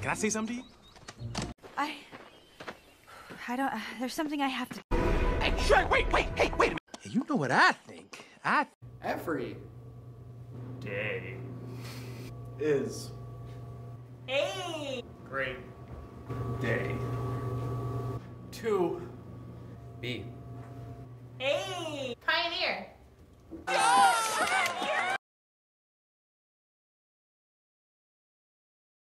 Can I say something to you? I. I don't. Uh, there's something I have to. Hey, Shrek, wait, wait, hey, wait a minute. Hey, you know what I think? I Every Day. is a Great. Day. to B.